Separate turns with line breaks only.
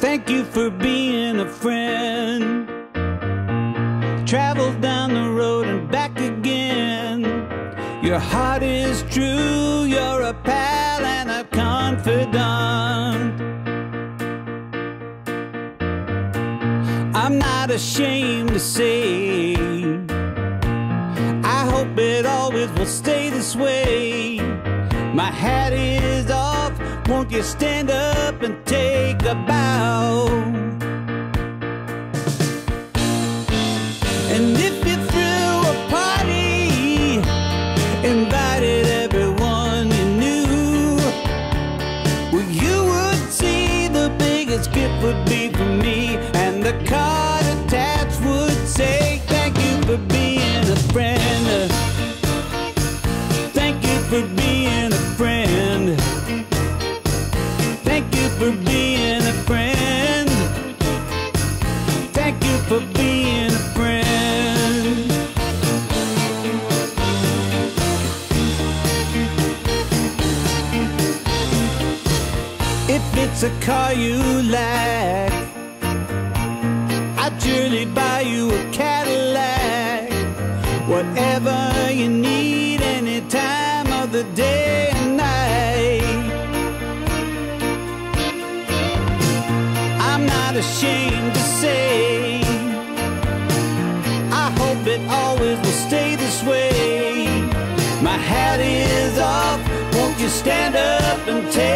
Thank you for being a friend. Travel down the road and back again. Your heart is true, you're a pal and a confidant. I'm not ashamed to say, I hope it always will stay this way. My hat is off, won't you stand up and take a bow? And if you threw a party, invited everyone you knew, well, you would see the biggest gift would be for me, and the card attached would say, Thank you for being a friend. Thank you for being for being a friend. If it's a car you like, I'd surely buy you a Cadillac. Whatever you need, any time of the day and night. I'm not ashamed to say, will stay this way. My hat is off, won't you stand up and take